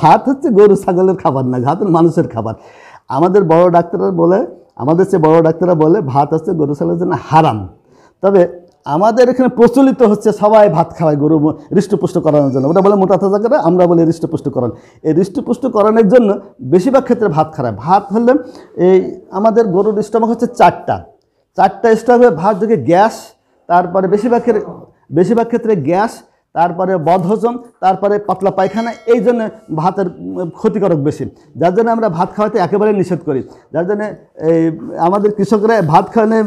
ভাত হচ্ছে গরু, ছাগলের খাবার না ভাত মানুষের খাবার। আমাদের বড় ডাক্তাররা বলে, আমাদের চেয়ে বড় ডাক্তাররা বলে, ভাত হচ্ছে গরু, ছাগলের জন্য হারাম। তবে আমাদের এখানে প্রচলিত হচ্ছে সবাই ভাত খাওয়ায় গরু, হৃষ্টপুষ্ট করানোর জন্য। ওটা বলে মোটা তাজা করে আমরা বলি হৃষ্টপুষ্টকরণ এই হৃষ্টপুষ্টকরণের জন্য বেশিরভাগ ক্ষেত্রে ভাত খারাপ। ভাত হলে এই আমাদের গরুর স্টমাক হচ্ছে চারটা। চারটা স্টকে ভাত থেকে গ্যাস, তারপরে বেশিরভাগ ক্ষেত্রে বেশিরভাগ ক্ষেত্রে গ্যাস তারপরে বদহজম, তারপরে পাতলা পায়খানা, এই জন্য ভাতের ক্ষতিকারক বেশি। যার জন্য আমরা ভাত খাওয়াতে একেবারে নিষেধ করি। যার জন্য এই আমাদের কৃষকরা ভাত খাওয়ানো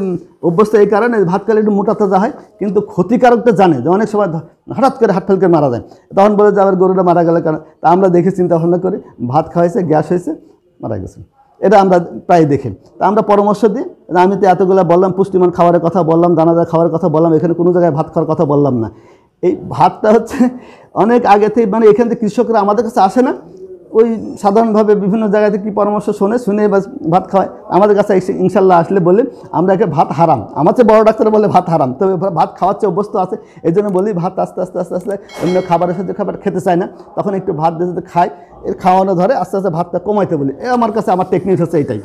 অভ্যস্ত এই কারণে ভাত খেলে একটু মোটা তাজা হয়, কিন্তু ক্ষতিকারকটা জানে যে অনেক সময় হঠাৎ করে হাট ফেলকে মারা যায়। তখন বলে যে আবার গরুটা মারা গেলে কারণ তা আমরা দেখে চিন্তা ভাবনা করি, ভাত খাওয়াইছে, গ্যাস হয়েছে, মারা গেছে। এটা আমরা প্রায় দেখি। তা আমরা পরামর্শ দিই, আমি তো এতগুলো বললাম, পুষ্টিমান খাবারের কথা বললাম, দানাদার খাবারের কথা বললাম, এখানে কোনো জায়গায় ভাত খাওয়ার কথা বললাম না। এই ভাতটা হচ্ছে অনেক আগে থেকে মানে এখান থেকে কৃষকরা আমাদের কাছে আসে না। ওই সাধারণভাবে বিভিন্ন জায়গা থেকে কী পরামর্শ শোনে, শুনে বাস ভাত খাওয়ায়। আমাদের কাছে ইনশাল্লাহ আসলে বলে, আমরা একে ভাত হারাম। আমার চেয়ে বড় ডাক্তার বলে ভাত হারাম। তবে ভাত খাওয়াচ্ছে অভ্যস্ত আছে। এই জন্য বলি, ভাত আস্তে আস্তে আস্তে আস্তে অন্য খাবারের সাথে খাবার খেতে চায় না। তখন একটু ভাত দিয়ে খায়, এর খাওয়ানো ধরে আস্তে আস্তে ভাতটা কমাইতে বলি। এ আমার কাছে, আমার টেকনিক হচ্ছে এইটাই